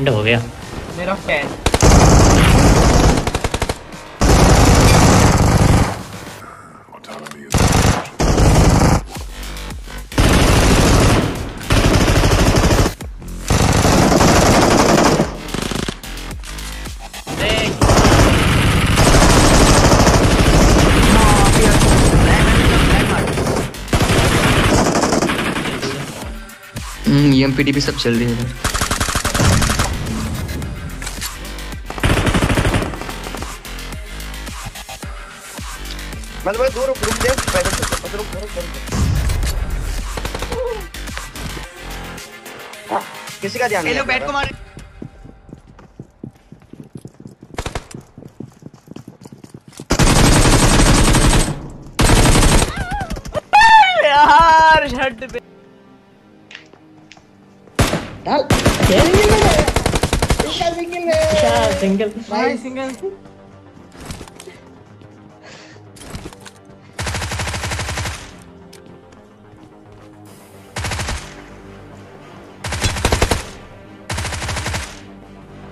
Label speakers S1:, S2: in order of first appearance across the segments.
S1: And हो गया
S2: मेरा फ़ैन.
S3: हम्म भी सब चल रही है
S4: मैं तो दूर रुक रुक दे पैदल चल पैदल रुक रुक रुक किसी का ध्यान नहीं
S3: बैट को मारे।
S2: यार शर्ट पे।
S5: डाल सिंगल है सिंगल है
S1: सिंगल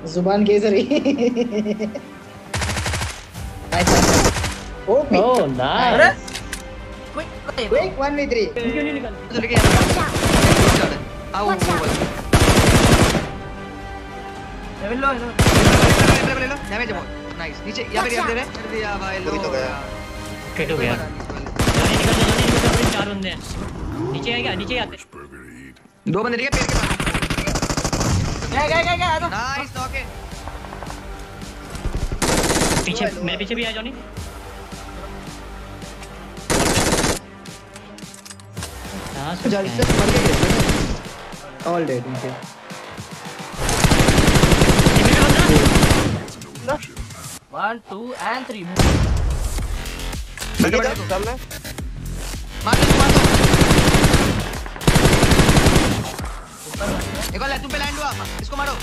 S5: ज़ुबान केसरी नाइस ओपी।
S1: ओह
S2: अरे।
S1: नाइस
S5: क्विक 1v3
S1: क्यों नहीं निकल।
S3: तो लेके आओ
S2: लेवल लो लो।
S3: ले लो डैमेज बहुत। नाइस नीचे या फिर या दे रहे कर दिया भाई लो
S4: तो गया।
S1: किट हो गया। निकल निकल चार बंदे हैं। नीचे आएगा नीचे आते.
S3: दो बंदे ठीक है पेड़ के पास।
S2: गया गया गया आ जाओ।
S3: नाइस ओके
S1: पीछे मेरे पीछे भी आ जॉनी कहाँ
S3: जल्दी से मर के ऑल डेड इनके
S2: वन टू एंड थ्री
S3: बैठो बैठो
S4: चल
S3: मार दो मार दो। एक और ले तुम पे लैंड हुआ इसको मारो